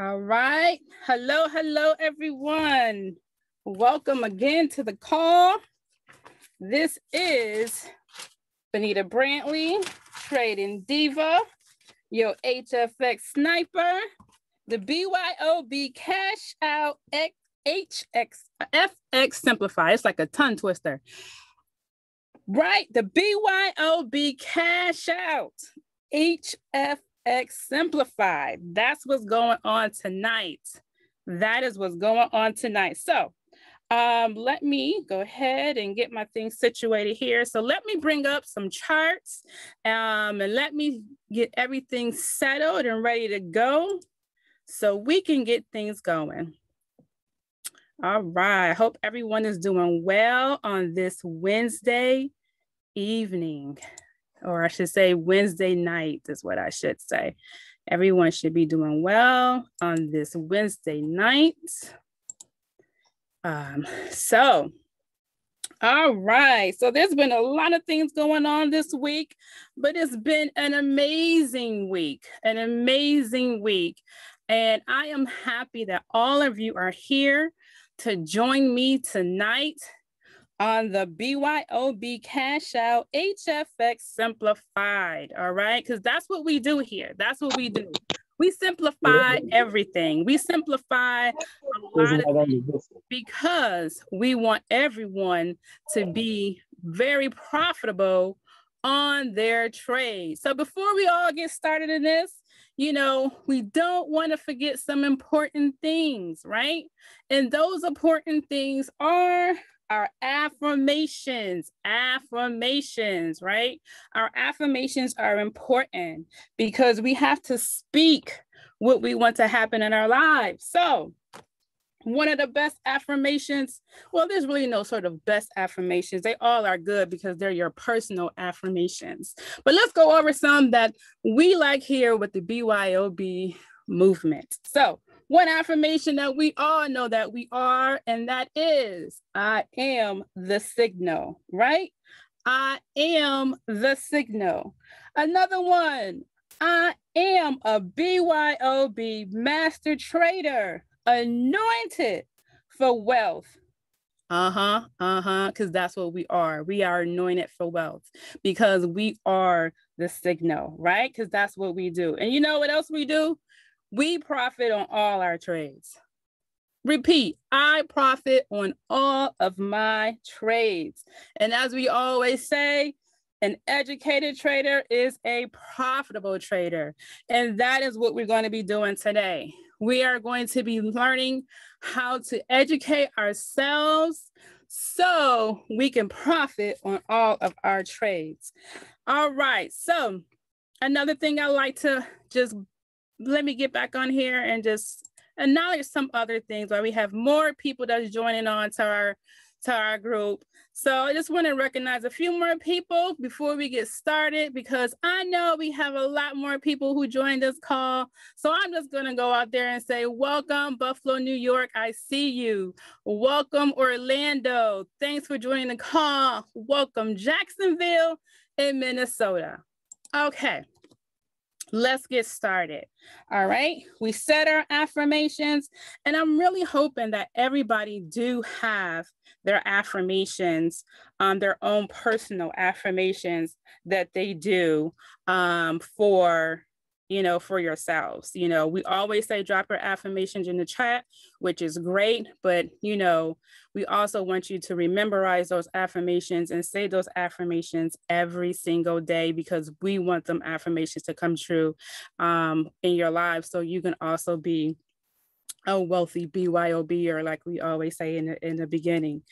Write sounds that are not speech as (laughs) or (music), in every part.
All right. Hello, hello, everyone. Welcome again to the call. This is Benita Brantley, Trading Diva, your HFX Sniper, the BYOB Cash Out HX FX Simplify. It's like a tongue twister. Right, the BYOB Cash Out HFX Simplified. That's what's going on tonight. That is what's going on tonight. So um, let me go ahead and get my things situated here. So let me bring up some charts um, and let me get everything settled and ready to go so we can get things going. All right. I hope everyone is doing well on this Wednesday evening, or I should say Wednesday night is what I should say. Everyone should be doing well on this Wednesday night. Um, so, all right. So there's been a lot of things going on this week, but it's been an amazing week, an amazing week. And I am happy that all of you are here to join me tonight on the BYOB Cash Out HFX Simplified. All right. Because that's what we do here. That's what we do. We simplify everything. We simplify a lot of things because we want everyone to be very profitable on their trade. So before we all get started in this, you know, we don't want to forget some important things, right? And those important things are our affirmations, affirmations, right? Our affirmations are important because we have to speak what we want to happen in our lives. So, one of the best affirmations, well, there's really no sort of best affirmations. They all are good because they're your personal affirmations. But let's go over some that we like here with the BYOB movement. So, one affirmation that we all know that we are, and that is I am the signal, right? I am the signal. Another one, I am a BYOB master trader, anointed for wealth. Uh huh, uh huh, because that's what we are. We are anointed for wealth because we are the signal, right? Because that's what we do. And you know what else we do? We profit on all our trades. Repeat, I profit on all of my trades. And as we always say, an educated trader is a profitable trader. And that is what we're going to be doing today. We are going to be learning how to educate ourselves so we can profit on all of our trades. All right. So, another thing I like to just let me get back on here and just acknowledge some other things while we have more people that's joining on to our to our group. So I just want to recognize a few more people before we get started because I know we have a lot more people who joined this call. So I'm just going to go out there and say, welcome Buffalo, New York. I see you. Welcome Orlando. Thanks for joining the call. Welcome Jacksonville in Minnesota. Okay let's get started. All right, we said our affirmations, and I'm really hoping that everybody do have their affirmations, um, their own personal affirmations that they do um, for you know, for yourselves. You know, we always say drop your affirmations in the chat, which is great, but you know, we also want you to rememberize those affirmations and say those affirmations every single day because we want them affirmations to come true um, in your lives so you can also be a wealthy BYOB or like we always say in the, in the beginning.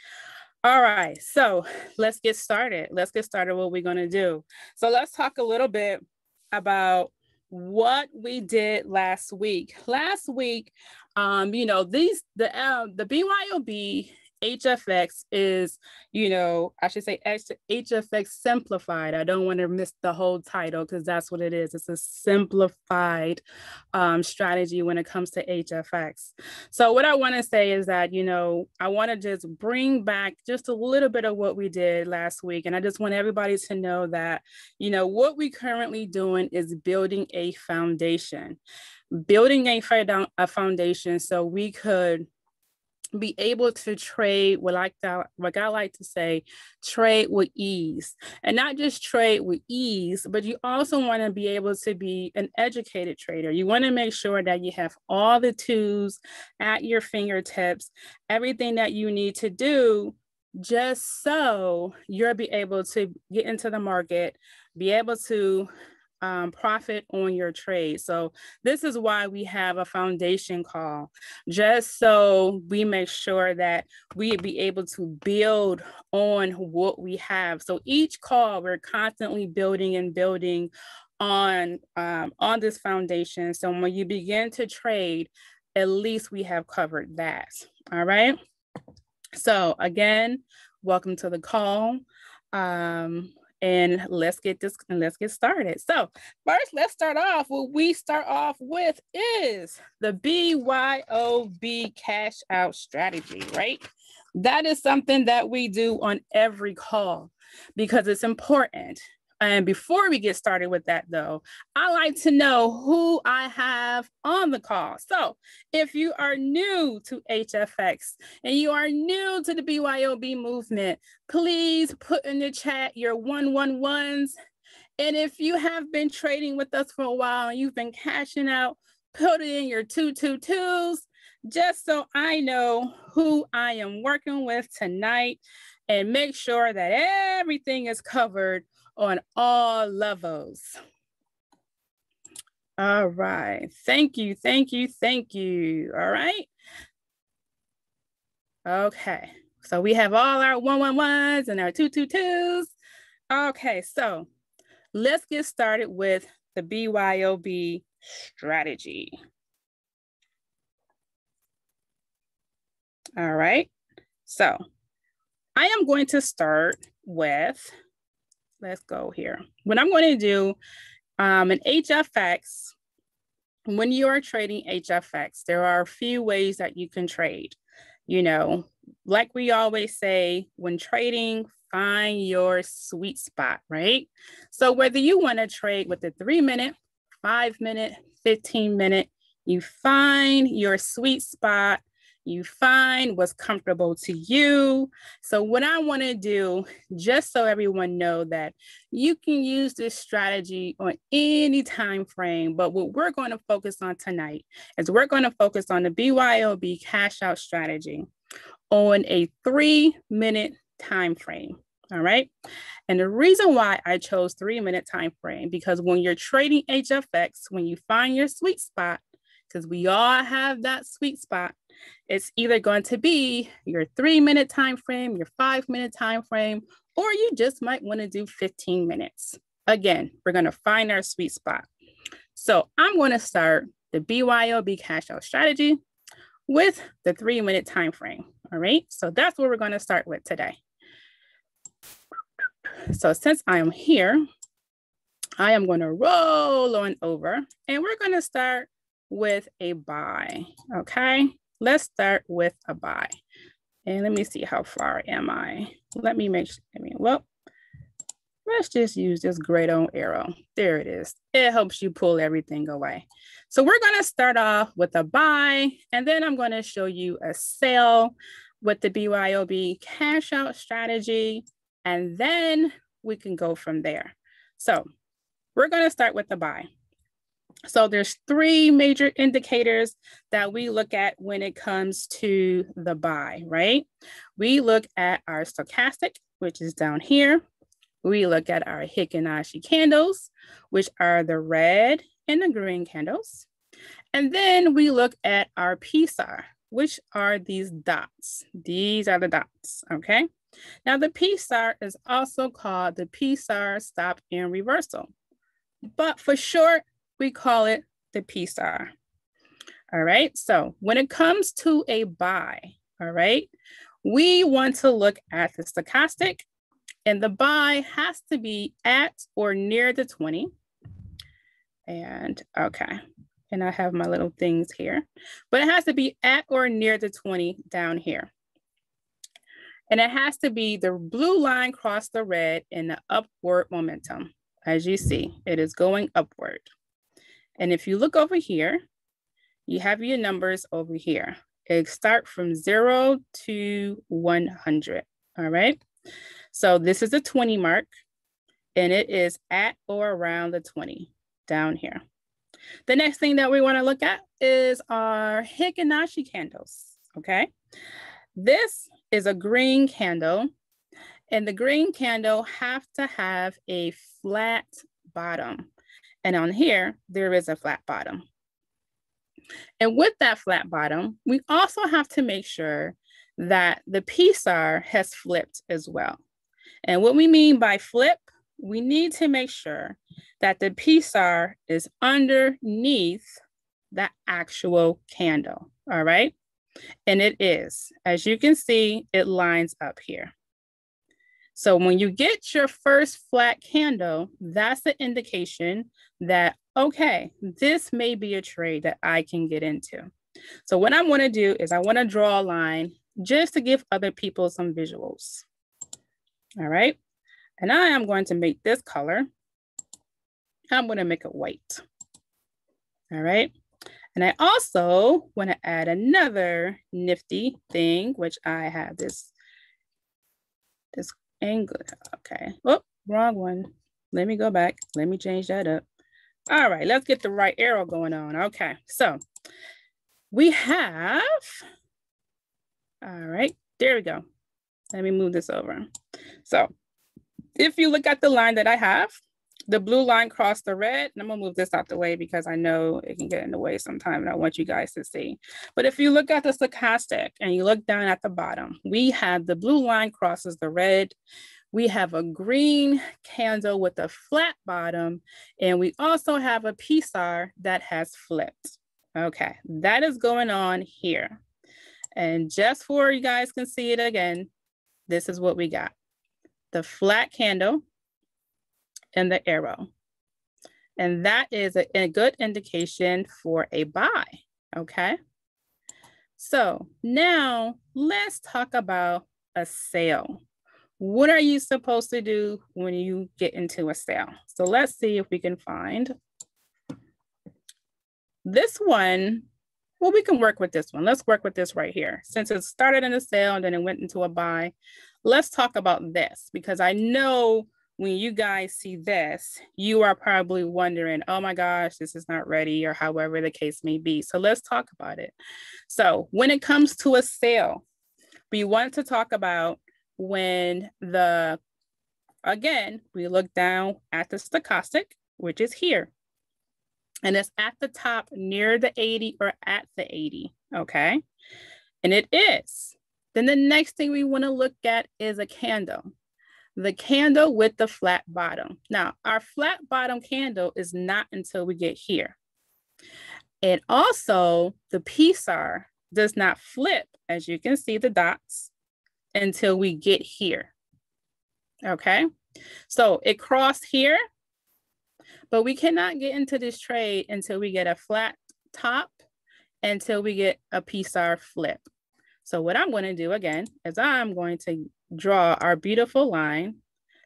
All right, so let's get started. Let's get started what we're going to do. So let's talk a little bit about what we did last week. Last week, um, you know, these the uh, the BYOB HFX is, you know, I should say HFX simplified. I don't want to miss the whole title because that's what it is. It's a simplified um, strategy when it comes to HFX. So, what I want to say is that, you know, I want to just bring back just a little bit of what we did last week. And I just want everybody to know that, you know, what we currently doing is building a foundation, building a, a foundation so we could be able to trade what like that I like to say trade with ease. And not just trade with ease but you also want to be able to be an educated trader. You want to make sure that you have all the tools at your fingertips everything that you need to do just so you'll be able to get into the market be able to um, profit on your trade. So this is why we have a foundation call, just so we make sure that we be able to build on what we have. So each call, we're constantly building and building on um, on this foundation. So when you begin to trade, at least we have covered that. All right. So again, welcome to the call. Um, and let's get this and let's get started. So first, let's start off. What we start off with is the BYOB cash out strategy, right? That is something that we do on every call because it's important. And before we get started with that, though, I like to know who I have on the call. So if you are new to HFX and you are new to the BYOB movement, please put in the chat your 111s. And if you have been trading with us for a while and you've been cashing out, put in your 222s just so I know who I am working with tonight and make sure that everything is covered on all levels. All right. Thank you. Thank you. Thank you. All right. Okay. So we have all our one one ones and our two two twos. Okay. So let's get started with the BYOB strategy. All right. So I am going to start with let's go here. What I'm going to do um, in HFX, when you are trading HFX, there are a few ways that you can trade. You know, like we always say, when trading, find your sweet spot, right? So whether you want to trade with the three minute, five minute, 15 minute, you find your sweet spot you find what's comfortable to you. So what I want to do, just so everyone know that you can use this strategy on any time frame, but what we're going to focus on tonight is we're going to focus on the BYOB cash out strategy on a three minute time frame. All right. And the reason why I chose three minute time frame, because when you're trading HFX, when you find your sweet spot, because we all have that sweet spot, it's either going to be your three minute time frame, your five minute time frame, or you just might want to do 15 minutes. Again, we're going to find our sweet spot. So I'm going to start the BYOB cash out strategy with the three minute time frame. All right, so that's what we're going to start with today. So since I am here, I am going to roll on over and we're going to start with a buy. Okay, Let's start with a buy. And let me see how far am I. Let me make I mean, well, let's just use this great on arrow. There it is. It helps you pull everything away. So we're gonna start off with a buy, and then I'm gonna show you a sell with the BYOB cash out strategy, and then we can go from there. So we're gonna start with the buy. So there's three major indicators that we look at when it comes to the buy, right? We look at our stochastic, which is down here. We look at our Heikin-Ashi candles, which are the red and the green candles. And then we look at our PSAR, which are these dots. These are the dots, okay? Now the PSAR is also called the PSAR stop and reversal. But for short, we call it the PSAR. All right, so when it comes to a buy, all right, we want to look at the stochastic and the buy has to be at or near the 20. And okay, and I have my little things here, but it has to be at or near the 20 down here. And it has to be the blue line cross the red in the upward momentum. As you see, it is going upward. And if you look over here, you have your numbers over here. It start from zero to 100, all right? So this is a 20 mark and it is at or around the 20 down here. The next thing that we wanna look at is our Heikin-Ashi candles, okay? This is a green candle and the green candle have to have a flat bottom. And on here, there is a flat bottom. And with that flat bottom, we also have to make sure that the PSAR has flipped as well. And what we mean by flip, we need to make sure that the PSAR is underneath the actual candle, all right? And it is. As you can see, it lines up here. So when you get your first flat candle, that's the indication that, okay, this may be a trade that I can get into. So what I wanna do is I wanna draw a line just to give other people some visuals. All right. And I am going to make this color. I'm gonna make it white. All right. And I also want to add another nifty thing, which I have this, this angle. Okay. Oh, wrong one. Let me go back. Let me change that up. All right, let's get the right arrow going on. Okay, so we have, all right, there we go. Let me move this over. So if you look at the line that I have, the blue line crossed the red. And I'm gonna move this out the way because I know it can get in the way sometime and I want you guys to see. But if you look at the stochastic and you look down at the bottom, we have the blue line crosses the red. We have a green candle with a flat bottom, and we also have a PSAR that has flipped. Okay, that is going on here. And just for you guys can see it again, this is what we got. The flat candle and the arrow. And that is a, a good indication for a buy, okay? So now let's talk about a sale. What are you supposed to do when you get into a sale? So let's see if we can find this one. Well, we can work with this one. Let's work with this right here. Since it started in a sale and then it went into a buy, let's talk about this because I know when you guys see this, you are probably wondering, oh my gosh, this is not ready, or however the case may be. So let's talk about it. So when it comes to a sale, we want to talk about when the, again, we look down at the stochastic, which is here. And it's at the top near the 80 or at the 80, okay? And it is. Then the next thing we wanna look at is a candle the candle with the flat bottom. Now, our flat bottom candle is not until we get here. And also the PSAR does not flip, as you can see the dots, until we get here. Okay, so it crossed here, but we cannot get into this trade until we get a flat top, until we get a PSAR flip. So what I'm going to do again is I'm going to draw our beautiful line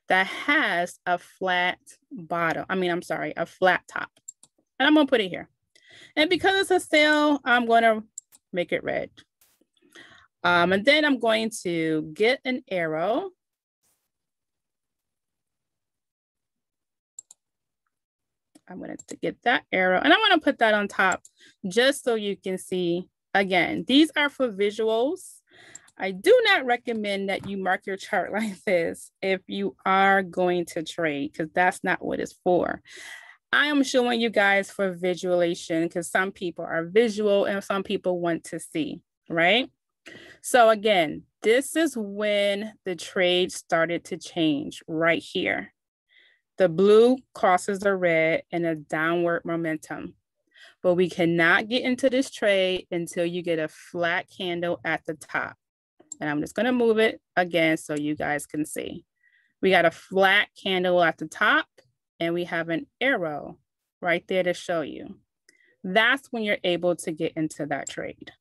that has a flat bottom. I mean, I'm sorry, a flat top. And I'm gonna put it here. And because it's a sale, I'm gonna make it red. Um, and then I'm going to get an arrow. I'm going to get that arrow and I'm going to put that on top just so you can see. Again, these are for visuals. I do not recommend that you mark your chart (laughs) like this if you are going to trade because that's not what it's for. I am showing you guys for visualization because some people are visual and some people want to see, right? So again, this is when the trade started to change right here. The blue crosses the red in a downward momentum. But we cannot get into this trade until you get a flat candle at the top. and I'm just gonna move it again so you guys can see. We got a flat candle at the top and we have an arrow right there to show you. That's when you're able to get into that trade.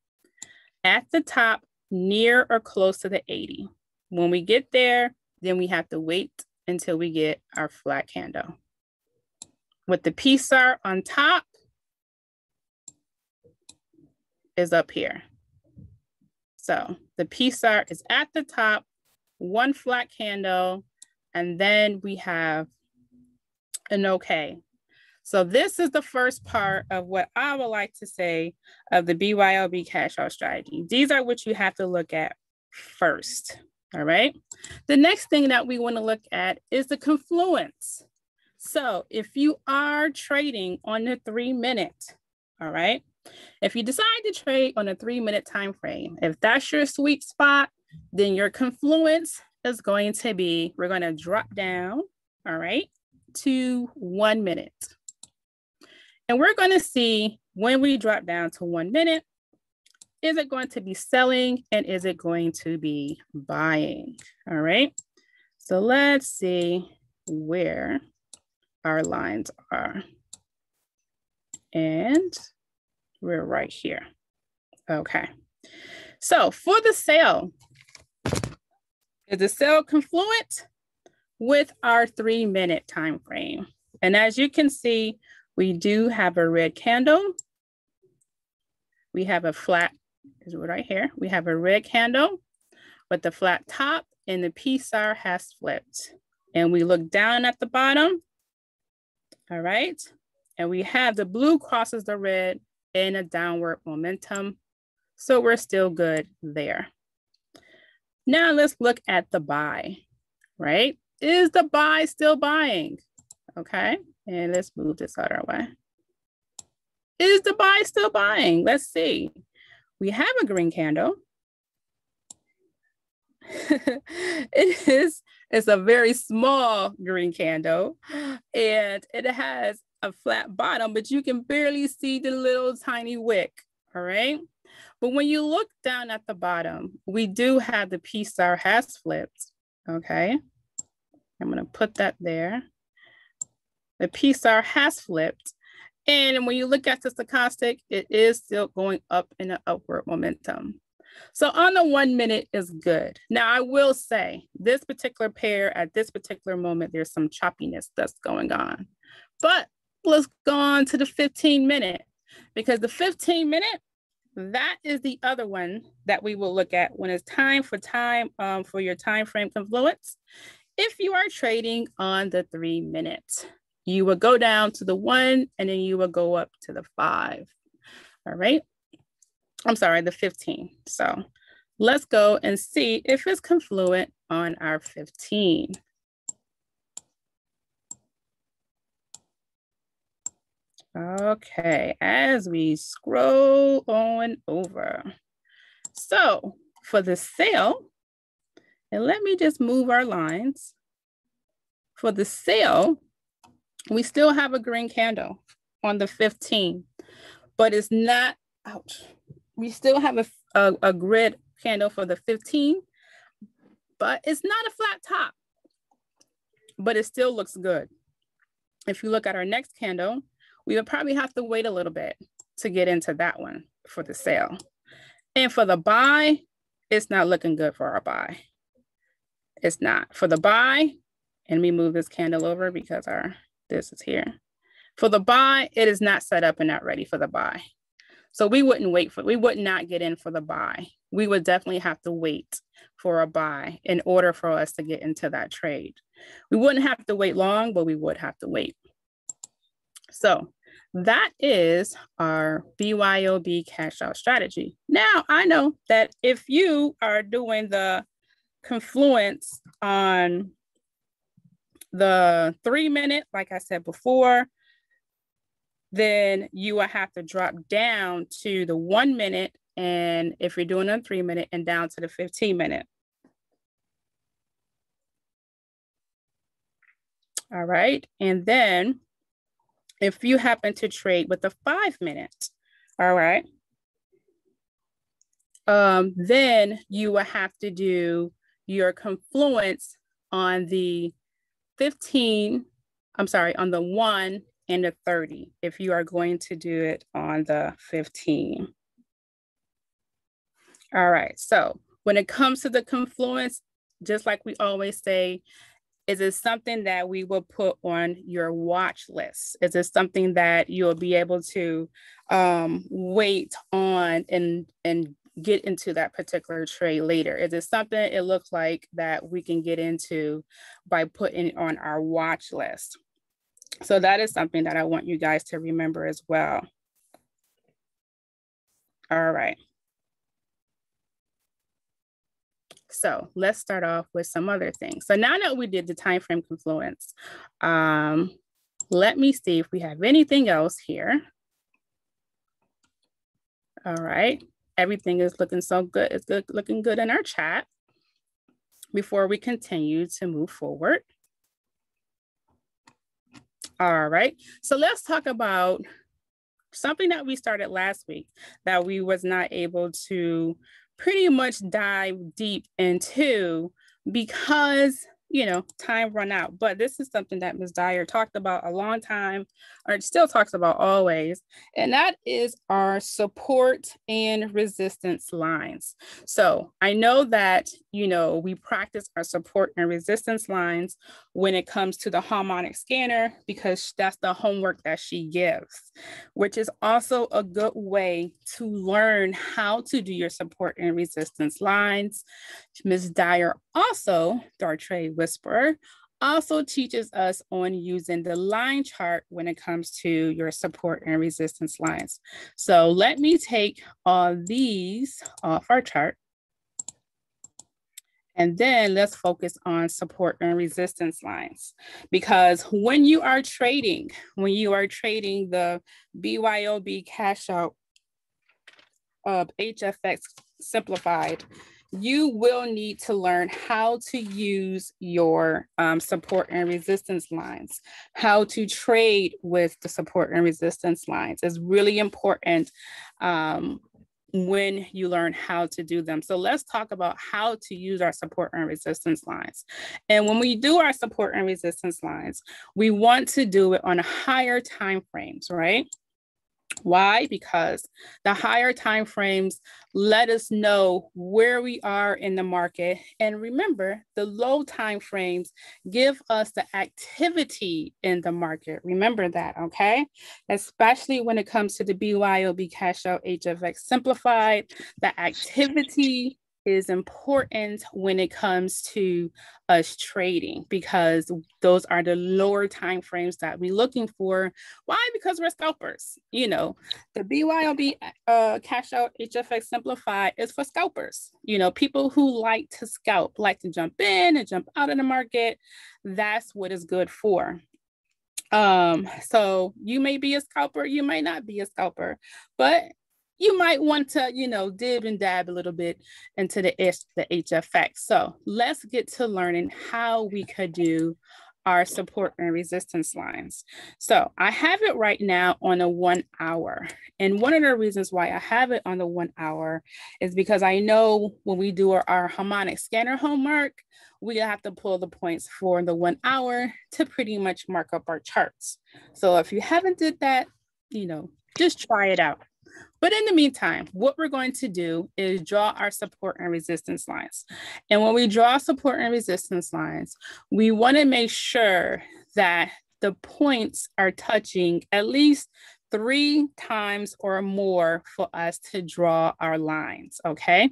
At the top, near or close to the 80. When we get there, then we have to wait until we get our flat candle. With the PSAR on top is up here. So the PSAR is at the top, one flat candle, and then we have an okay. So this is the first part of what I would like to say of the BYOB cash out strategy. These are what you have to look at first. All right. The next thing that we want to look at is the confluence. So if you are trading on the three minute, all right, if you decide to trade on a three minute time frame, if that's your sweet spot, then your confluence is going to be, we're going to drop down, all right, to one minute. And we're going to see when we drop down to one minute, is it going to be selling and is it going to be buying? All right. So let's see where our lines are. And we're right here. Okay. So for the sale, is the sale confluent with our three minute time frame? And as you can see, we do have a red candle. We have a flat, is right here. We have a red candle with the flat top and the PSAR has flipped. And we look down at the bottom, all right? And we have the blue crosses the red in a downward momentum. So we're still good there. Now let's look at the buy, right? Is the buy still buying? Okay, and let's move this out our way. Is the buy still buying? Let's see. We have a green candle. (laughs) it is, it's a very small green candle and it has a flat bottom, but you can barely see the little tiny wick, all right? But when you look down at the bottom, we do have the piece PSAR has flipped, okay? I'm gonna put that there. The PSAR has flipped. And when you look at the stochastic, it is still going up in an upward momentum. So on the one minute is good. Now I will say this particular pair at this particular moment, there's some choppiness that's going on. But let's go on to the 15 minute because the 15 minute, that is the other one that we will look at when it's time for time um, for your time frame confluence. If you are trading on the three minutes, you will go down to the one and then you will go up to the five. All right. I'm sorry, the 15. So let's go and see if it's confluent on our 15. Okay, as we scroll on over. So for the sale, and let me just move our lines. For the sale, we still have a green candle on the 15, but it's not, ouch. We still have a, a, a grid candle for the 15, but it's not a flat top, but it still looks good. If you look at our next candle, we would probably have to wait a little bit to get into that one for the sale. And for the buy, it's not looking good for our buy. It's not. For the buy, and we move this candle over because our this is here. For the buy, it is not set up and not ready for the buy. So we wouldn't wait for, we would not get in for the buy. We would definitely have to wait for a buy in order for us to get into that trade. We wouldn't have to wait long, but we would have to wait. So that is our BYOB cash out strategy. Now, I know that if you are doing the confluence on the three minute, like I said before, then you will have to drop down to the one minute. And if you're doing a three minute and down to the 15 minute. All right. And then if you happen to trade with the five minutes, all right, um, then you will have to do your confluence on the 15, I'm sorry, on the one and the 30, if you are going to do it on the 15. All right, so when it comes to the confluence, just like we always say, is it something that we will put on your watch list? Is it something that you'll be able to um, wait on and and get into that particular trade later? Is it something it looks like that we can get into by putting on our watch list? So that is something that I want you guys to remember as well. All right. So let's start off with some other things. So now that we did the time frame confluence, um, let me see if we have anything else here. All right, everything is looking so good. It's good, looking good in our chat before we continue to move forward. All right, so let's talk about something that we started last week that we was not able to pretty much dive deep into because you know, time run out. But this is something that Ms. Dyer talked about a long time, or still talks about always, and that is our support and resistance lines. So I know that, you know, we practice our support and resistance lines when it comes to the harmonic scanner because that's the homework that she gives, which is also a good way to learn how to do your support and resistance lines. Ms. Dyer also, Dart Whisperer, also teaches us on using the line chart when it comes to your support and resistance lines. So let me take all these off our chart. And then let's focus on support and resistance lines. Because when you are trading, when you are trading the BYOB cash out of HFX simplified, you will need to learn how to use your um, support and resistance lines, how to trade with the support and resistance lines is really important um, when you learn how to do them. So let's talk about how to use our support and resistance lines. And when we do our support and resistance lines, we want to do it on higher time frames, right? Why? Because the higher time frames let us know where we are in the market. And remember, the low time frames give us the activity in the market. Remember that, okay? Especially when it comes to the BYOB cash out HFX simplified, the activity is important when it comes to us trading because those are the lower time frames that we're looking for. Why? Because we're scalpers. You know, the BYOB uh, cash out HFX simplify is for scalpers. You know, people who like to scalp, like to jump in and jump out of the market. That's what is good for. Um, so you may be a scalper, you might not be a scalper, but you might want to, you know, dib and dab a little bit into the, the HFX. So let's get to learning how we could do our support and resistance lines. So I have it right now on a one hour. And one of the reasons why I have it on the one hour is because I know when we do our, our harmonic scanner homework, we have to pull the points for the one hour to pretty much mark up our charts. So if you haven't did that, you know, just try it out. But in the meantime, what we're going to do is draw our support and resistance lines. And when we draw support and resistance lines, we want to make sure that the points are touching at least three times or more for us to draw our lines, okay?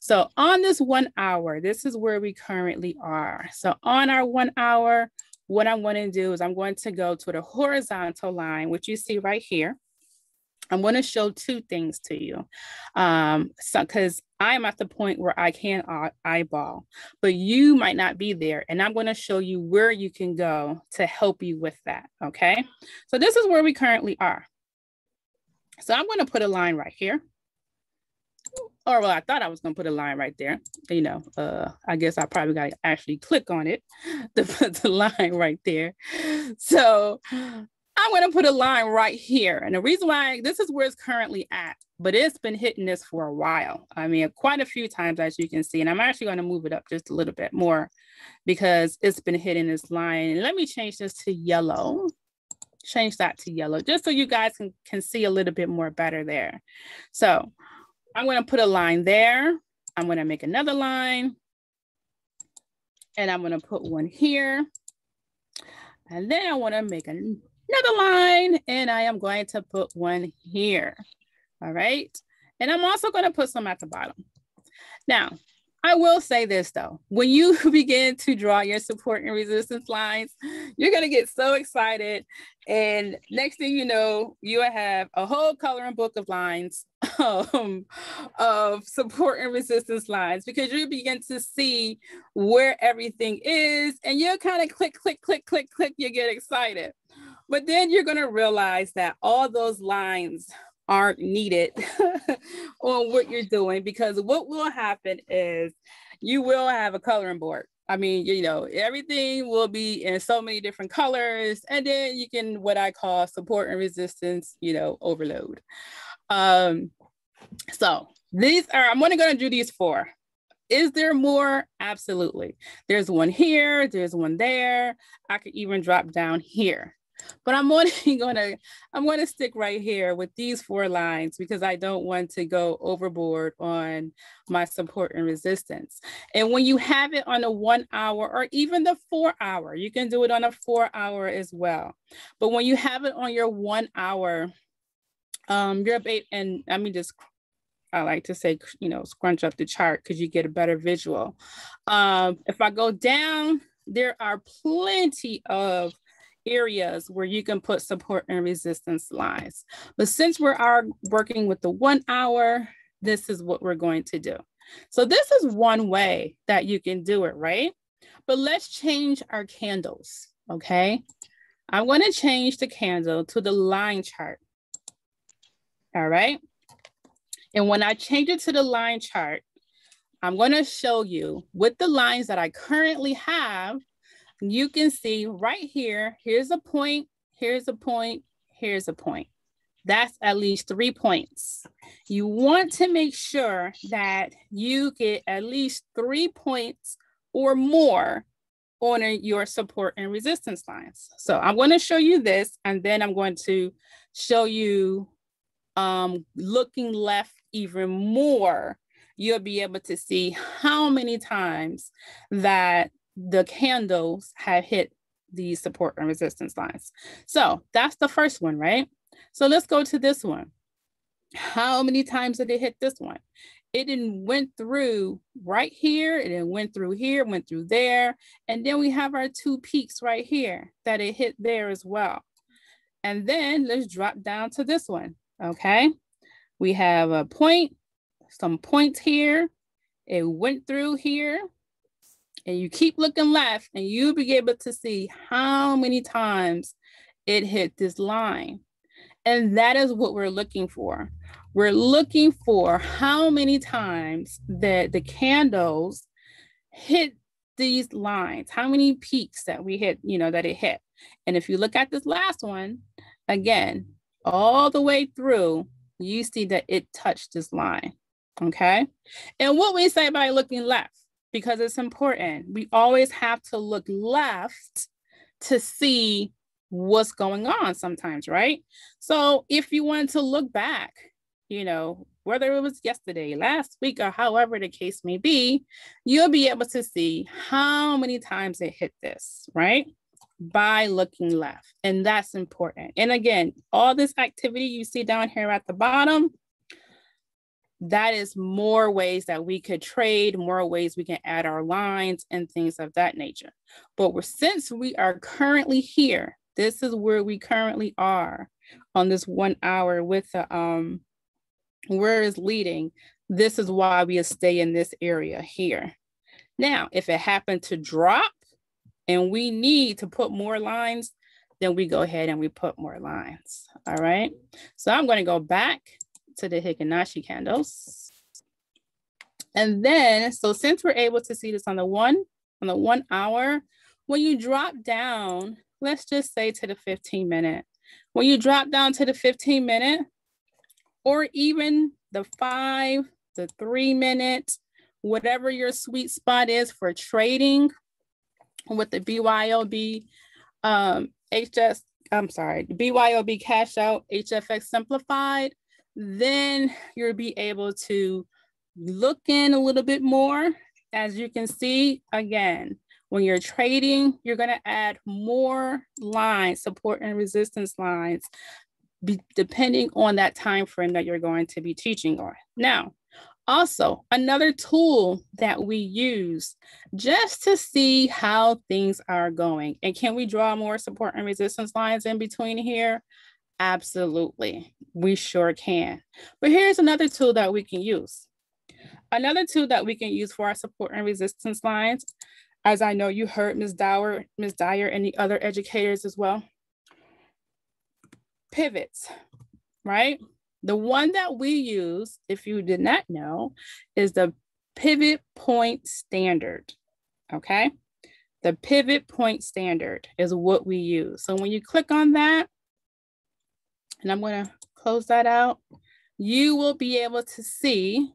So on this one hour, this is where we currently are. So on our one hour, what I'm going to do is I'm going to go to the horizontal line, which you see right here. I'm going to show two things to you. Um, so because I'm at the point where I can eyeball, but you might not be there. And I'm going to show you where you can go to help you with that. Okay. So this is where we currently are. So I'm going to put a line right here. Or well, I thought I was going to put a line right there. You know, uh, I guess I probably got to actually click on it (laughs) to put the (laughs) line right there. So I'm going to put a line right here. And the reason why this is where it's currently at, but it's been hitting this for a while. I mean, quite a few times, as you can see. And I'm actually going to move it up just a little bit more because it's been hitting this line. And let me change this to yellow. Change that to yellow just so you guys can, can see a little bit more better there. So I'm going to put a line there. I'm going to make another line. And I'm going to put one here. And then I want to make an another line and I am going to put one here. All right. And I'm also going to put some at the bottom. Now, I will say this though, when you (laughs) begin to draw your support and resistance lines, you're going to get so excited. And next thing you know, you have a whole coloring book of lines (laughs) um, of support and resistance lines because you begin to see where everything is and you'll kind of click, click, click, click, click, you get excited. But then you're going to realize that all those lines aren't needed (laughs) on what you're doing because what will happen is you will have a coloring board. I mean, you know, everything will be in so many different colors, and then you can what I call support and resistance, you know, overload. Um, so these are I'm only going to do these four. Is there more? Absolutely. There's one here, there's one there. I could even drop down here. But I'm only (laughs) gonna I'm gonna stick right here with these four lines because I don't want to go overboard on my support and resistance. And when you have it on a one hour or even the four hour, you can do it on a four hour as well. But when you have it on your one hour, um, you're and I mean just I like to say, you know, scrunch up the chart because you get a better visual. Um, if I go down, there are plenty of areas where you can put support and resistance lines. But since we are working with the one hour, this is what we're going to do. So this is one way that you can do it, right? But let's change our candles, okay? I'm going to change the candle to the line chart. All right. And when I change it to the line chart, I'm going to show you with the lines that I currently have, you can see right here, here's a point, here's a point, here's a point. That's at least three points. You want to make sure that you get at least three points or more on your support and resistance lines. So I'm going to show you this, and then I'm going to show you um, looking left even more, you'll be able to see how many times that the candles have hit the support and resistance lines. So that's the first one, right? So let's go to this one. How many times did it hit this one? It didn't went through right here, it went through here, went through there, and then we have our two peaks right here that it hit there as well. And then let's drop down to this one, okay? We have a point, some points here. It went through here, and you keep looking left and you'll be able to see how many times it hit this line. And that is what we're looking for. We're looking for how many times that the candles hit these lines, how many peaks that we hit, you know, that it hit. And if you look at this last one, again, all the way through, you see that it touched this line. Okay. And what we say by looking left, because it's important. We always have to look left to see what's going on sometimes, right? So if you want to look back, you know, whether it was yesterday, last week, or however the case may be, you'll be able to see how many times it hit this, right? By looking left. And that's important. And again, all this activity you see down here at the bottom, that is more ways that we could trade, more ways we can add our lines and things of that nature. But we're, since we are currently here, this is where we currently are on this one hour with the um, where is leading. This is why we stay in this area here. Now, if it happened to drop and we need to put more lines, then we go ahead and we put more lines. All right. So I'm going to go back to the Heikin-Ashi candles. And then, so since we're able to see this on the one, on the one hour, when you drop down, let's just say to the 15 minute, When you drop down to the 15 minute or even the five, the three minute, whatever your sweet spot is for trading with the BYOB um, HS, I'm sorry, BYOB cash out HFX simplified, then you'll be able to look in a little bit more. As you can see, again, when you're trading, you're going to add more lines, support and resistance lines, depending on that time frame that you're going to be teaching on. Now, also, another tool that we use just to see how things are going. And can we draw more support and resistance lines in between here? Absolutely, we sure can. But here's another tool that we can use. Another tool that we can use for our support and resistance lines, as I know you heard Ms. Dower, Ms. Dyer, and the other educators as well. Pivots, right? The one that we use, if you did not know, is the pivot point standard. Okay. The pivot point standard is what we use. So when you click on that, and I'm going to close that out, you will be able to see.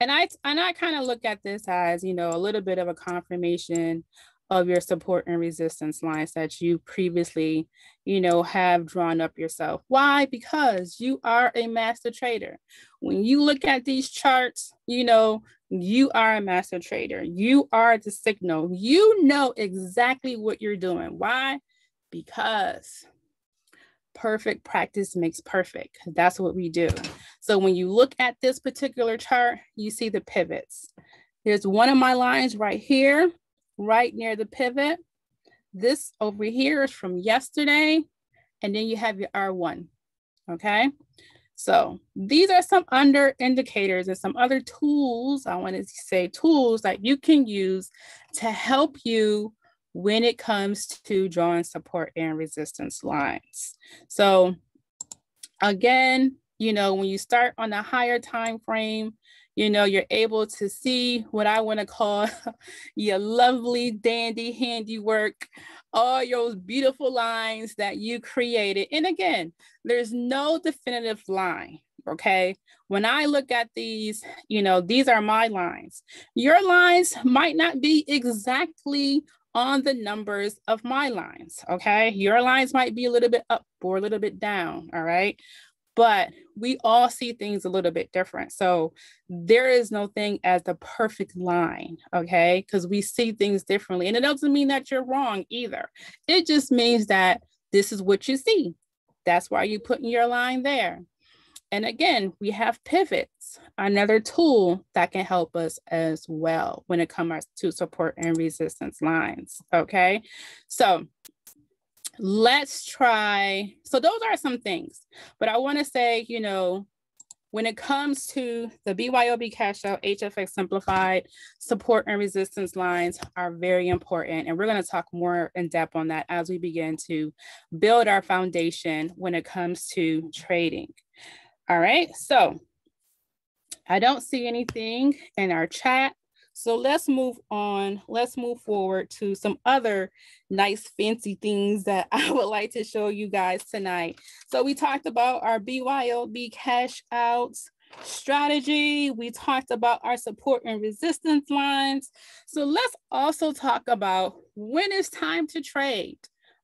And I and I kind of look at this as, you know, a little bit of a confirmation of your support and resistance lines that you previously, you know, have drawn up yourself. Why? Because you are a master trader. When you look at these charts, you know, you are a master trader. You are the signal. You know exactly what you're doing. Why? Because perfect practice makes perfect. That's what we do. So when you look at this particular chart, you see the pivots. There's one of my lines right here right near the pivot. This over here is from yesterday. And then you have your R1, okay? So these are some under indicators and some other tools, I want to say tools that you can use to help you when it comes to drawing support and resistance lines. So again, you know, when you start on a higher time frame, you know, you're able to see what I want to call (laughs) your lovely, dandy handiwork, all your beautiful lines that you created. And again, there's no definitive line. Okay. When I look at these, you know, these are my lines. Your lines might not be exactly on the numbers of my lines. Okay. Your lines might be a little bit up or a little bit down. All right but we all see things a little bit different. So there is no thing as the perfect line, okay? Because we see things differently. And it doesn't mean that you're wrong either. It just means that this is what you see. That's why you put in your line there. And again, we have pivots, another tool that can help us as well when it comes to support and resistance lines. Okay. So let's try. So those are some things, but I want to say, you know, when it comes to the BYOB cash out, HFX simplified, support and resistance lines are very important. And we're going to talk more in depth on that as we begin to build our foundation when it comes to trading. All right, so I don't see anything in our chat. So let's move on. Let's move forward to some other nice fancy things that (laughs) I would like to show you guys tonight. So we talked about our BYOB cash outs strategy. We talked about our support and resistance lines. So let's also talk about when it's time to trade.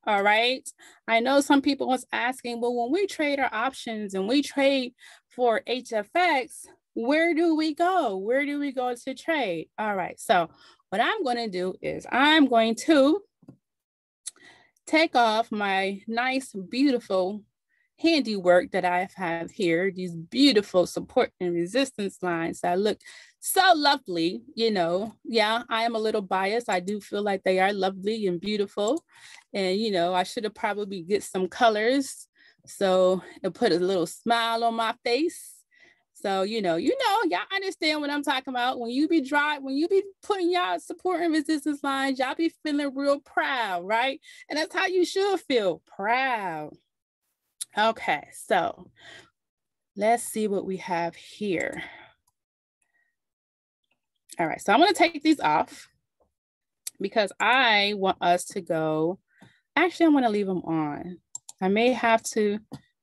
All right. I know some people was asking, well, when we trade our options and we trade for HFX, where do we go? Where do we go to trade? All right, so what I'm going to do is I'm going to take off my nice, beautiful handiwork that I have here, these beautiful support and resistance lines that look so lovely, you know. Yeah, I am a little biased. I do feel like they are lovely and beautiful. And, you know, I should have probably get some colors so it put a little smile on my face so, you know, you know, y'all understand what I'm talking about. When you be dry, when you be putting y'all support and resistance lines, y'all be feeling real proud, right? And that's how you should feel proud. Okay, so let's see what we have here. All right, so I'm gonna take these off because I want us to go, actually, I wanna leave them on. I may have to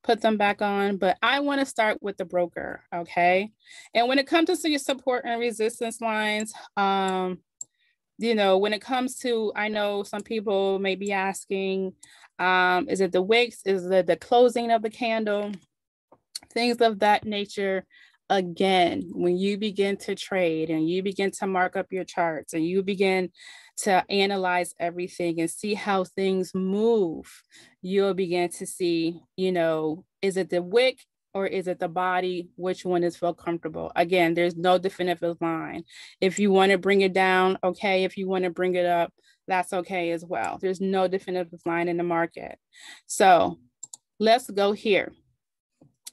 put them back on, but I want to start with the broker, okay? And when it comes to your support and resistance lines, um, you know, when it comes to, I know some people may be asking, um, is it the wicks? Is it the closing of the candle? Things of that nature. Again, when you begin to trade and you begin to mark up your charts and you begin to analyze everything and see how things move, you'll begin to see, you know, is it the wick or is it the body? Which one is feel comfortable? Again, there's no definitive line. If you want to bring it down, okay. If you want to bring it up, that's okay as well. There's no definitive line in the market. So let's go here.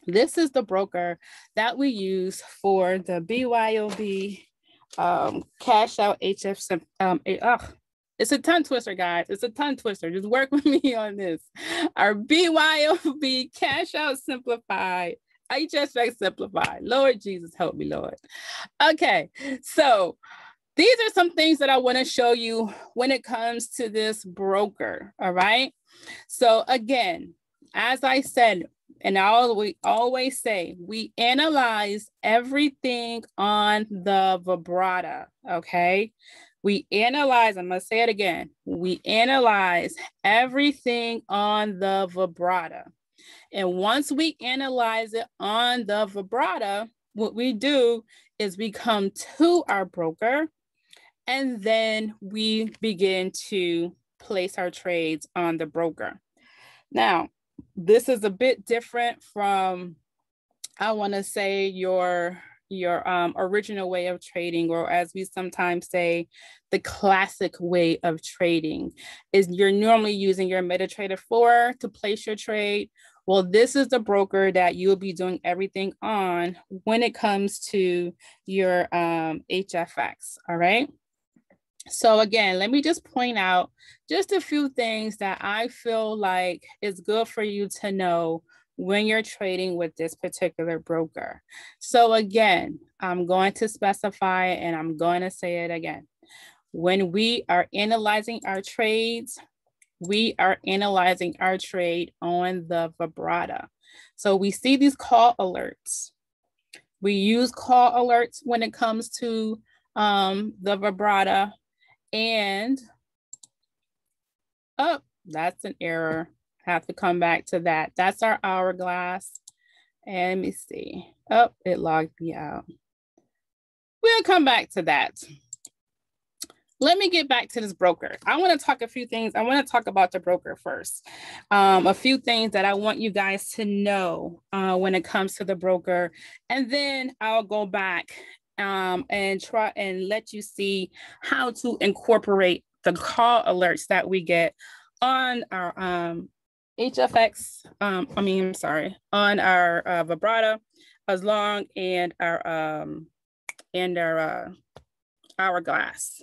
This is the broker that we use for the BYOB um, cash out HF. Um, ugh, it's a tongue twister, guys. It's a tongue twister. Just work (laughs) with me on this. Our BYOB cash out simplified. HFX simplified. Lord Jesus, help me, Lord. Okay, so these are some things that I want to show you when it comes to this broker. All right. So again, as I said, and I we always say we analyze everything on the vibrata. Okay. We analyze, I'm going to say it again. We analyze everything on the vibrata. And once we analyze it on the vibrata, what we do is we come to our broker and then we begin to place our trades on the broker. Now, this is a bit different from, I want to say, your your um, original way of trading, or as we sometimes say, the classic way of trading, is you're normally using your MetaTrader 4 to place your trade. Well, this is the broker that you'll be doing everything on when it comes to your um, HFX. All right. So again, let me just point out just a few things that I feel like is good for you to know when you're trading with this particular broker. So again, I'm going to specify and I'm going to say it again. When we are analyzing our trades, we are analyzing our trade on the vibrata. So we see these call alerts. We use call alerts when it comes to um, the vibrata and, oh, that's an error. Have to come back to that. That's our hourglass. And let me see. Oh, it logged me out. We'll come back to that. Let me get back to this broker. I want to talk a few things. I want to talk about the broker first. Um, a few things that I want you guys to know uh, when it comes to the broker. And then I'll go back um, and try and let you see how to incorporate the call alerts that we get on our um, HFX, um, I mean, I'm sorry, on our uh, vibrata as long and our um, and our uh, hourglass.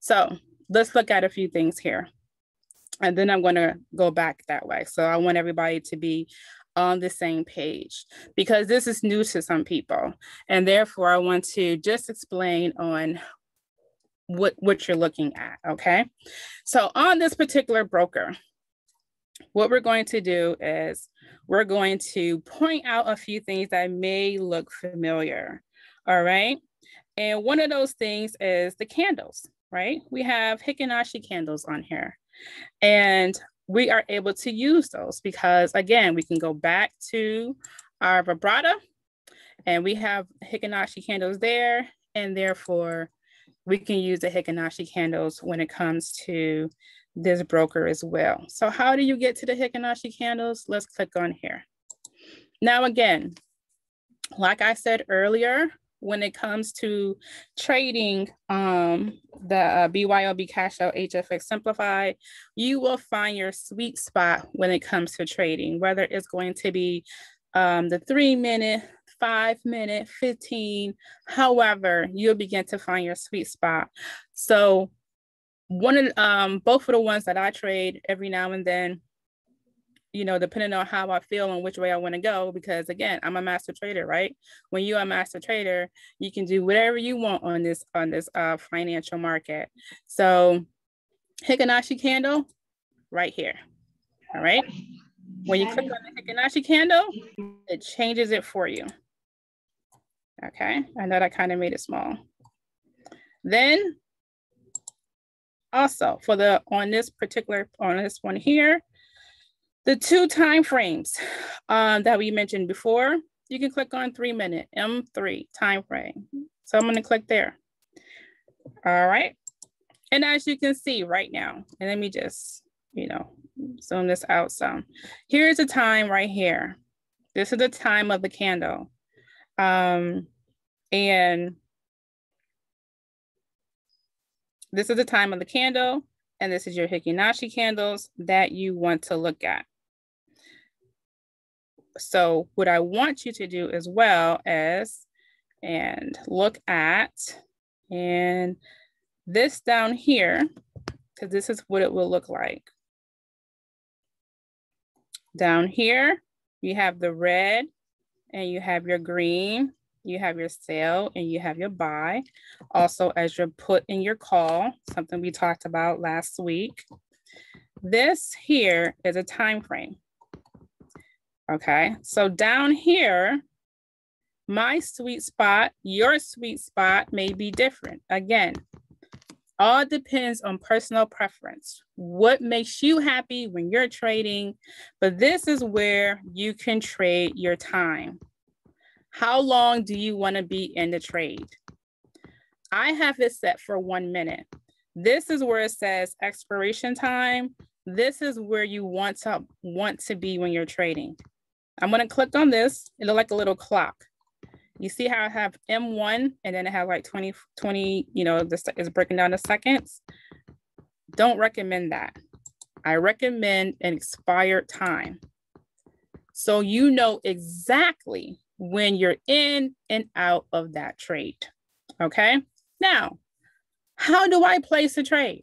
So let's look at a few things here. And then I'm going to go back that way. So I want everybody to be on the same page because this is new to some people. And therefore, I want to just explain on what, what you're looking at, okay? So on this particular broker, what we're going to do is we're going to point out a few things that may look familiar, all right? And one of those things is the candles, right? We have Heikin-Ashi candles on here. And we are able to use those because again, we can go back to our vibrata and we have Heikin-Ashi candles there and therefore we can use the Heikin-Ashi candles when it comes to this broker as well. So how do you get to the Heikin-Ashi candles? Let's click on here. Now again, like I said earlier, when it comes to trading um, the uh, BYOB Cash Out HFX Simplified, you will find your sweet spot when it comes to trading, whether it's going to be um, the three minute, five minute, 15, however, you'll begin to find your sweet spot. So one of um, both of the ones that I trade every now and then you know, depending on how I feel and which way I want to go, because again, I'm a master trader, right? When you're a master trader, you can do whatever you want on this on this uh, financial market. So Heikin-Ashi candle right here. All right. When you click on the Heikin-Ashi candle, it changes it for you. Okay, I know that kind of made it small. Then also for the, on this particular, on this one here, the two time frames um, that we mentioned before, you can click on three minute, M3 time frame. So I'm gonna click there. All right. And as you can see right now, and let me just, you know, zoom this out some. Here's the time right here. This is the time of the candle. Um, and this is the time of the candle, and this is your Heikin-Ashi candles that you want to look at. So what I want you to do as well as, and look at, and this down here, because this is what it will look like. Down here, you have the red and you have your green, you have your sell and you have your buy. Also, as your put in your call, something we talked about last week. This here is a time frame. Okay, so down here, my sweet spot, your sweet spot may be different. Again, all depends on personal preference. What makes you happy when you're trading? But this is where you can trade your time. How long do you want to be in the trade? I have it set for one minute. This is where it says expiration time. This is where you want to want to be when you're trading. I'm going to click on this. It looks like a little clock. You see how I have M1 and then it has like 20, 20, you know, this is breaking down to seconds. Don't recommend that. I recommend an expired time. So you know exactly when you're in and out of that trade. Okay. Now, how do I place a trade?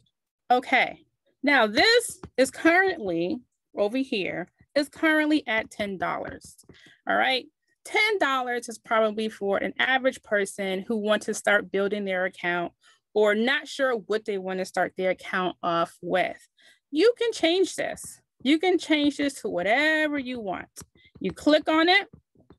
Okay. Now this is currently over here is currently at $10. All right. $10 is probably for an average person who wants to start building their account or not sure what they want to start their account off with. You can change this. You can change this to whatever you want. You click on it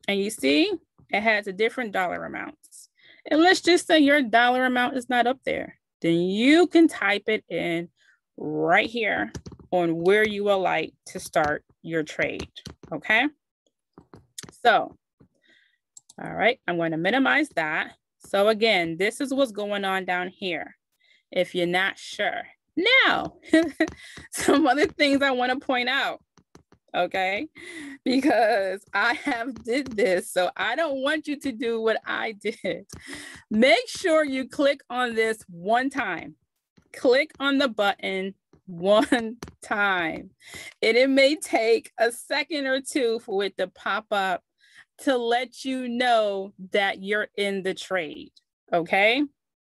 and you see it has a different dollar amounts. And let's just say your dollar amount is not up there. Then you can type it in right here on where you would like to start your trade, okay? So all right, I'm going to minimize that. So again, this is what's going on down here. If you're not sure. Now, (laughs) some other things I want to point out, okay? Because I have did this, so I don't want you to do what I did. Make sure you click on this one time. Click on the button one time. And it may take a second or two for it to pop up to let you know that you're in the trade. Okay.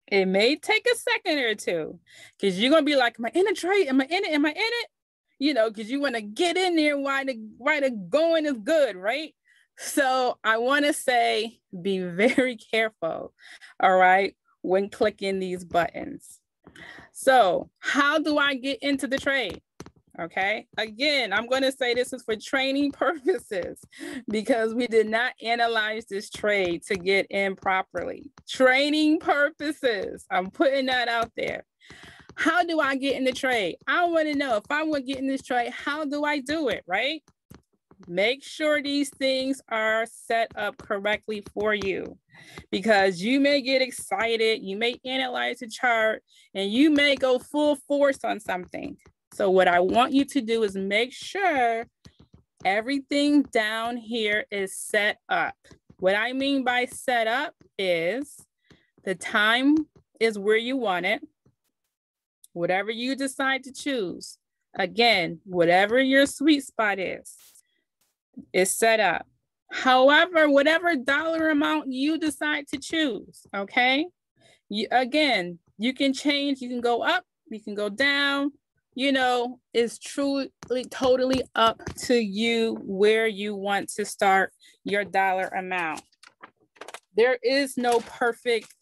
It may take a second or two because you're gonna be like, Am I in the trade? Am I in it? Am I in it? You know, because you want to get in there while the while the going is good, right? So I want to say be very (laughs) careful, all right, when clicking these buttons. So, how do I get into the trade? Okay. Again, I'm going to say this is for training (laughs) purposes because we did not analyze this trade to get in properly. Training purposes. I'm putting that out there. How do I get in the trade? I want to know if I want to get in this trade, how do I do it? Right. Make sure these things are set up correctly for you because you may get excited, you may analyze the chart, and you may go full force on something. So what I want you to do is make sure everything down here is set up. What I mean by set up is the time is where you want it. Whatever you decide to choose. Again, whatever your sweet spot is, is set up. However, whatever dollar amount you decide to choose, okay? You, again, you can change, you can go up, you can go down, you know, is truly totally up to you where you want to start your dollar amount. There is no perfect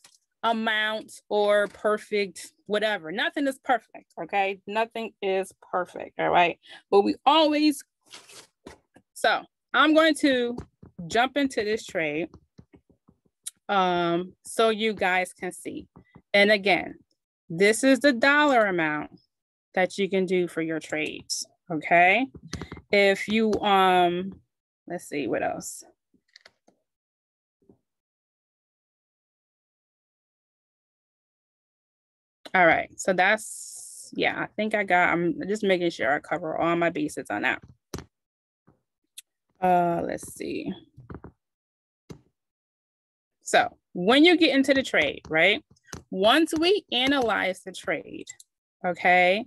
amount or perfect whatever. Nothing is perfect, okay? Nothing is perfect, all right? But we always So I'm going to jump into this trade um, so you guys can see. And again, this is the dollar amount that you can do for your trades, okay? If you, um, let's see, what else? All right, so that's, yeah, I think I got, I'm just making sure I cover all my bases on that. Uh, let's see. So when you get into the trade, right? Once we analyze the trade, okay,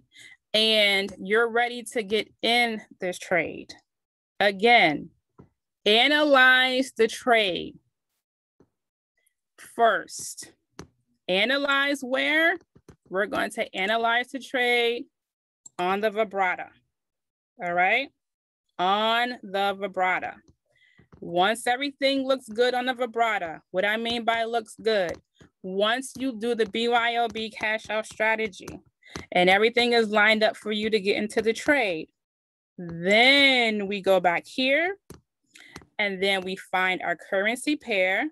and you're ready to get in this trade, again, analyze the trade first. Analyze where? We're going to analyze the trade on the vibrata. All right, on the vibrata. Once everything looks good on the vibrata, what I mean by looks good, once you do the BYOB cash out strategy and everything is lined up for you to get into the trade, then we go back here and then we find our currency pair.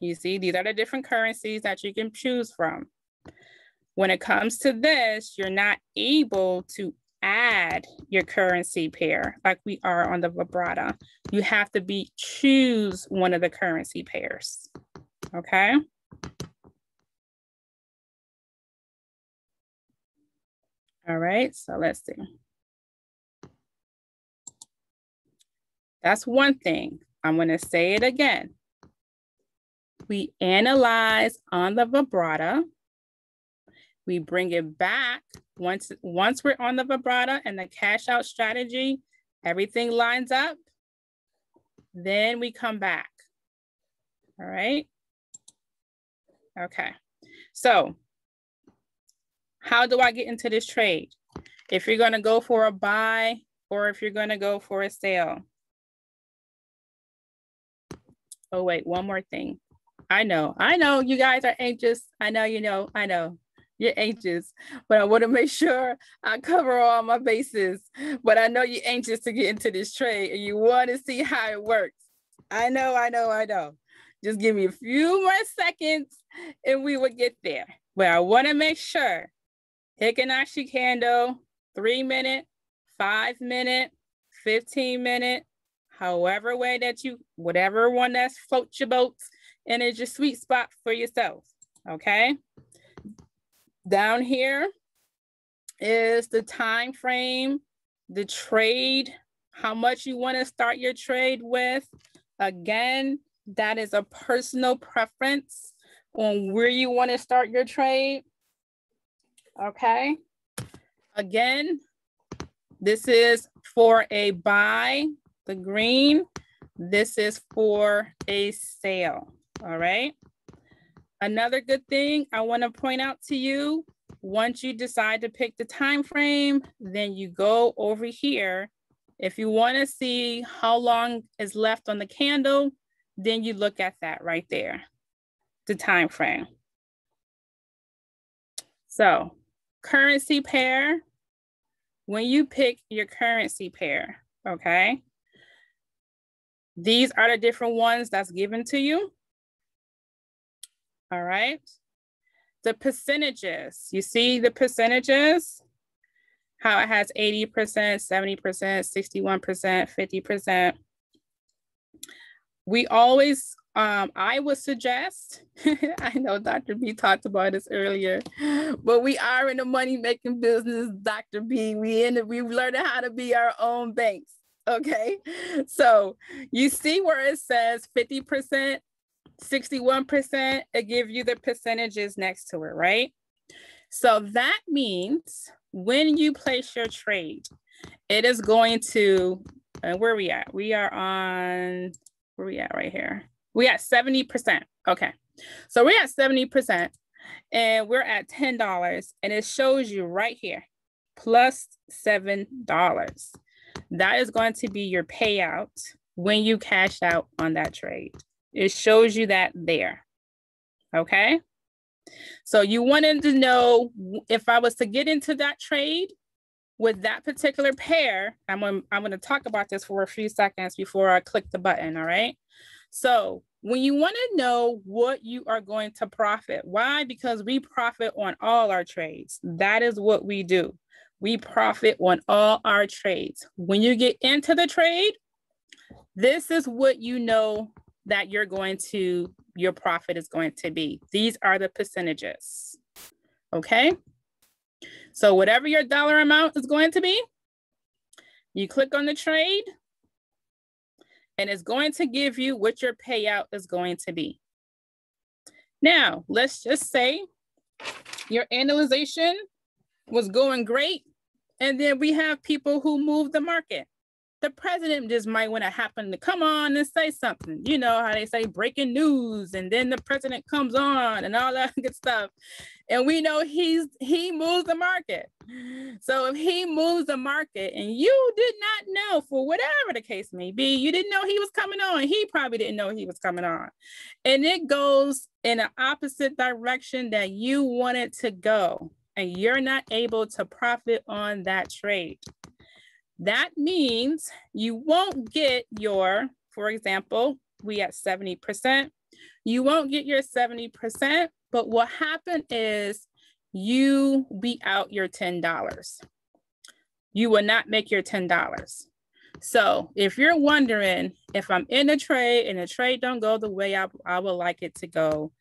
You see, these are the different currencies that you can choose from. When it comes to this, you're not able to add your currency pair like we are on the vibrata. You have to be choose one of the currency pairs, okay? All right, so let's see. That's one thing. I'm gonna say it again. We analyze on the vibrata. We bring it back once, once we're on the vibrata and the cash out strategy, everything lines up, then we come back. All right. Okay. So how do I get into this trade? If you're going to go for a buy or if you're going to go for a sale. Oh, wait, one more thing. I know, I know you guys are anxious. I know, you know, I know you're anxious, but I want to make sure I cover all my bases. But I know you're anxious to get into this trade and you want to see how it works. I know, I know, I know. Just give me a few more seconds and we will get there. But I want to make sure Heikin-Ashi candle, three minute, five minute, 15 minute, however way that you, whatever one that's floats your boats and is your sweet spot for yourself. Okay. Down here is the time frame, the trade, how much you want to start your trade with. Again, that is a personal preference on where you want to start your trade. Okay. Again, this is for a buy, the green. This is for a sale. All right. Another good thing I want to point out to you, once you decide to pick the time frame, then you go over here. If you want to see how long is left on the candle, then you look at that right there, the time frame. So currency pair, when you pick your currency pair, okay? These are the different ones that's given to you. All right. The percentages, you see the percentages? How it has 80%, 70%, 61%, 50%. We always, um, I would suggest, (laughs) I know Dr. B talked about this earlier, but we are in the money making business, Dr. B. We in the, we've learned how to be our own banks. Okay. So you see where it says 50%, 61%, it give you the percentages next to it, right? So that means when you place your trade, it is going to, and where we at? We are on, where are we at right here? We at 70%. Okay. So we're at 70% and we're at $10 and it shows you right here, plus $7. That is going to be your payout when you cash out on that trade. It shows you that there. Okay. So you wanted to know if I was to get into that trade, with that particular pair, I'm going, I'm going to talk about this for a few seconds before I click the button. All right. So when you want to know what you are going to profit, why? Because we profit on all our trades. That is what we do. We profit on all our trades. When you get into the trade, this is what you know that you're going to, your profit is going to be. These are the percentages. Okay. So whatever your dollar amount is going to be, you click on the trade and it's going to give you what your payout is going to be. Now, let's just say your analyzation was going great. And then we have people who move the market the president just might want to happen to come on and say something. You know how they say breaking news, and then the president comes on and all that (laughs) good stuff. And we know he's he moves the market. So if he moves the market and you did not know for whatever the case may be, you didn't know he was coming on. He probably didn't know he was coming on. And it goes in an opposite direction that you wanted to go. And you're not able to profit on that trade. That means you won't get your, for example, we at 70%, you won't get your 70%, but what happened is you beat out your $10. You will not make your $10. So if you're wondering if I'm in a trade and the trade don't go the way I, I would like it to go,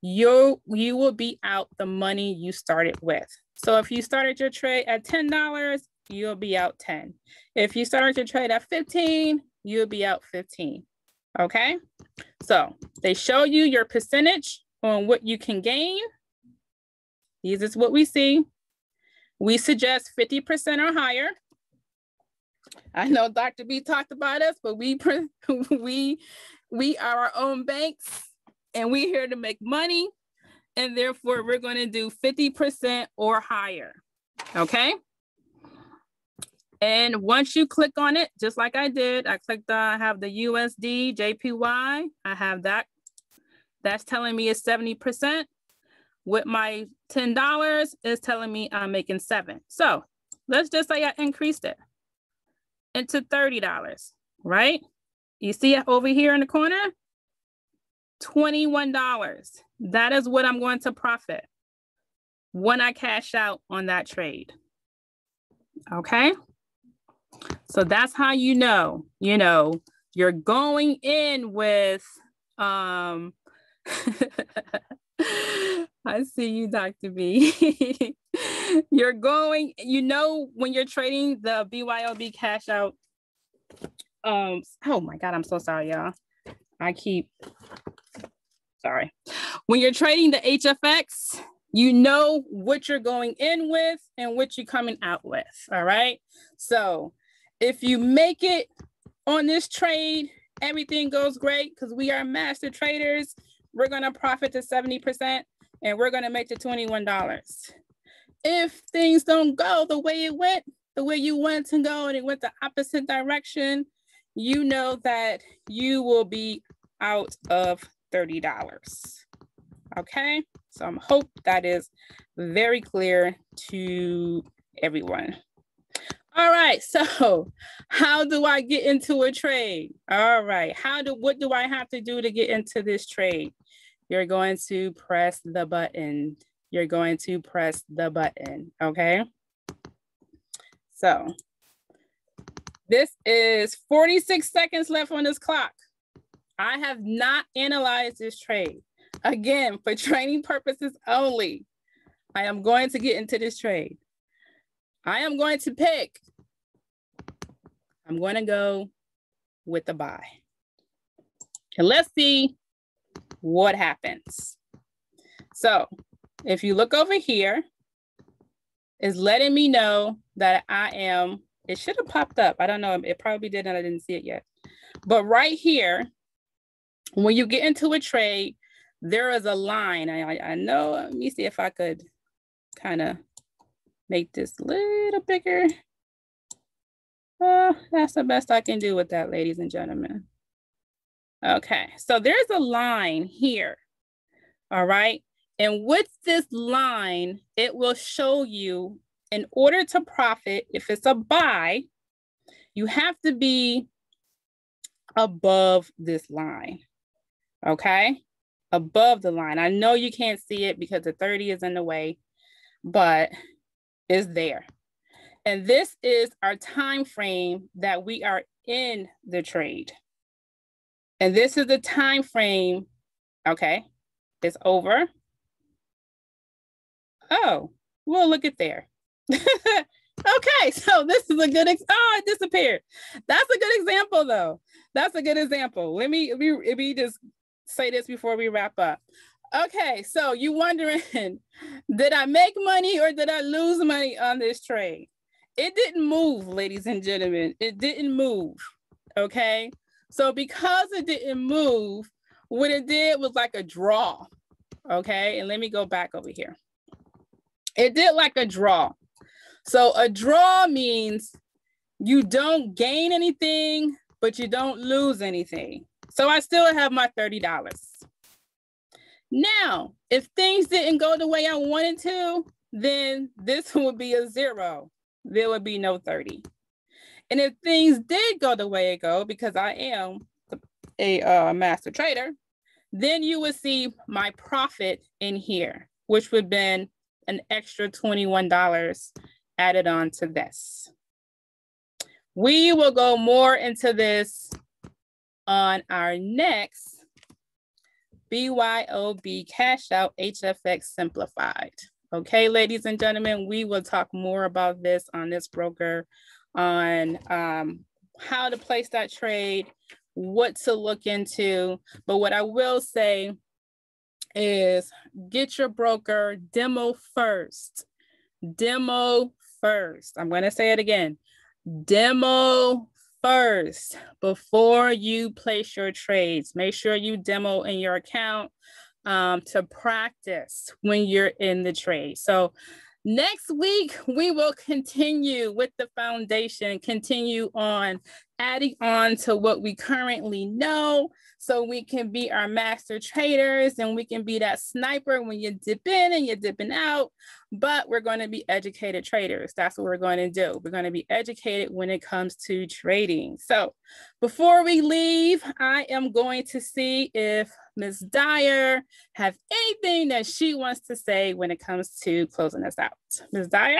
you you will be out the money you started with. So if you started your trade at $10, you'll be out 10. If you start your trade at 15, you'll be out 15. Okay. So they show you your percentage on what you can gain. This is what we see. We suggest 50% or higher. I know Dr. B talked about us, but we (laughs) we we are our own banks and we're here to make money. And therefore, we're going to do 50% or higher. Okay. And once you click on it, just like I did, I clicked, uh, I have the USD, JPY, I have that. That's telling me it's 70%. With my $10, is telling me I'm making seven. So let's just say I increased it into $30, right? You see it over here in the corner? $21. That is what I'm going to profit when I cash out on that trade. Okay. So that's how you know, you know, you're going in with um (laughs) I see you, Dr. B. (laughs) you're going, you know, when you're trading the BYOB cash out. Um, oh my God, I'm so sorry, y'all. I keep sorry. When you're trading the HFX, you know what you're going in with and what you're coming out with. All right. So if you make it on this trade, everything goes great because we are master traders. We're going to profit to 70% and we're going to make the $21. If things don't go the way it went, the way you want to go and it went the opposite direction, you know that you will be out of $30. Okay, so I hope that is very clear to everyone. All right, so (laughs) how do I get into a trade? All right, how do what do I have to do to get into this trade? You're going to press the button. You're going to press the button, okay? So this is 46 seconds left on this clock. I have not analyzed this trade. Again, for training purposes only, I am going to get into this trade. I am going to pick, I'm going to go with the buy. And let's see what happens. So if you look over here, is letting me know that I am, it should have popped up. I don't know, it probably did and I didn't see it yet. But right here, when you get into a trade, there is a line. I, I know, let me see if I could kind of make this little bigger. Uh, that's the best I can do with that, ladies and gentlemen. Okay, so there's a line here, all right? And with this line, it will show you in order to profit, if it's a buy, you have to be above this line. Okay. Above the line. I know you can't see it because the 30 is in the way, but it's there. And this is our time frame that we are in the trade. And this is the time frame. Okay. It's over. Oh, well, look at there. (laughs) okay, so this is a good, ex- oh, it disappeared. That's a good example though. That's a good example. Let me, let me, let me just say this before we wrap up. Okay, so you wondering, (laughs) did I make money or did I lose money on this trade? It didn't move, ladies and gentlemen. It didn't move. Okay, so because it didn't move, what it did was like a draw. Okay, and let me go back over here. It did like a draw. So a draw means you don't gain anything, but you don't lose anything. So I still have my $30. Now, if things didn't go the way I wanted to, then this (laughs) would be a zero. There would be no 30. And if things did go the way it go, because I am a uh, master trader, then you would see my profit in here, which would have been an extra $21 added on to this. We will go more into this on our next BYOB Cash Out HFX Simplified. Okay, ladies and gentlemen, we will talk more about this on this broker on um, how to place that trade, what to look into. But what I will say is get your broker demo first. Demo first. I'm going to say it again. Demo first before you place your trades. Make sure you demo in your account um, to practice when you're in the trade. So next week, we will continue with the foundation, continue on adding on to what we currently know so we can be our master traders and we can be that sniper when you dip in and you're dipping out. But we're going to be educated traders. That's what we're going to do. We're going to be educated when it comes to trading. So before we leave, I am going to see if Ms. Dyer have anything that she wants to say when it comes to closing us out. Ms. Dyer?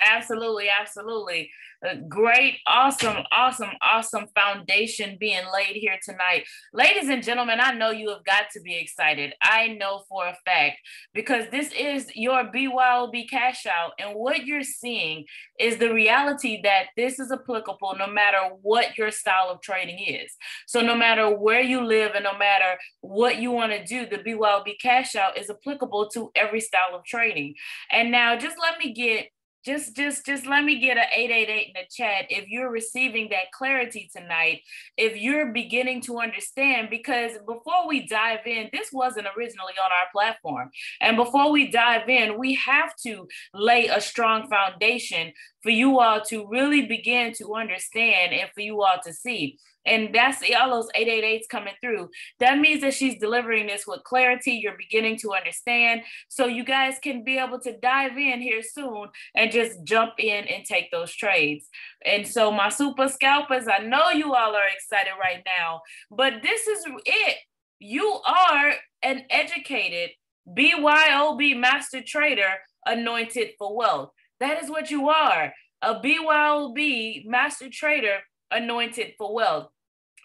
Absolutely, absolutely. A great, awesome, awesome, awesome foundation being laid here tonight. Ladies and gentlemen, I know you have got to be excited. I know for a fact because this is your BYOB cash out. And what you're seeing is the reality that this is applicable no matter what your style of trading is. So, no matter where you live and no matter what you want to do, the BYOB cash out is applicable to every style of trading. And now, just let me get just just just let me get an 888 in the chat if you're receiving that clarity tonight if you're beginning to understand because before we dive in this wasn't originally on our platform. And before we dive in we have to lay a strong foundation for you all to really begin to understand and for you all to see and that's all those 888s coming through. That means that she's delivering this with clarity. You're beginning to understand. So you guys can be able to dive in here soon and just jump in and take those trades. And so, my super scalpers, I know you all are excited right now, but this is it. You are an educated BYOB master trader anointed for wealth. That is what you are a BYOB master trader anointed for wealth.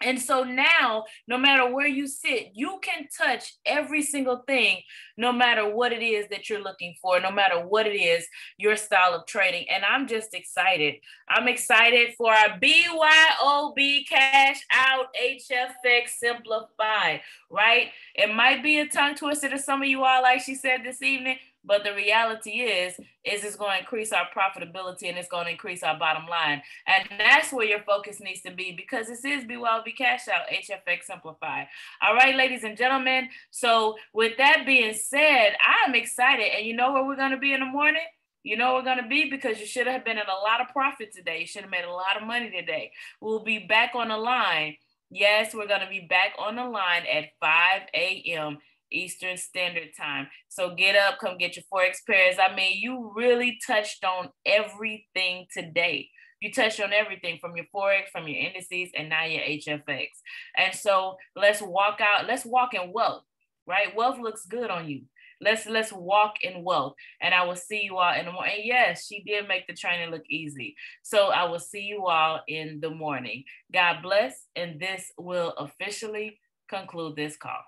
And so now, no matter where you sit, you can touch every single thing, no matter what it is that you're looking for, no matter what it is, your style of trading. And I'm just excited. I'm excited for our BYOB Cash Out HFX Simplify, right? It might be a tongue twister to some of you all, like she said this evening, but the reality is, is it's going to increase our profitability and it's going to increase our bottom line. And that's where your focus needs to be because this is BYOB Cash Out, HFX Simplify. All right, ladies and gentlemen. So with that being said, I'm excited. And you know where we're going to be in the morning? You know we're gonna be because you should have been in a lot of profit today. You should have made a lot of money today. We'll be back on the line. Yes, we're gonna be back on the line at 5 a.m. Eastern Standard Time. So get up, come get your Forex pairs. I mean, you really touched on everything today. You touched on everything from your Forex, from your indices, and now your HFX. And so let's walk out, let's walk in wealth, right? Wealth looks good on you. Let's let's walk in wealth. And I will see you all in the morning. And yes, she did make the training look easy. So I will see you all in the morning. God bless. And this will officially conclude this call.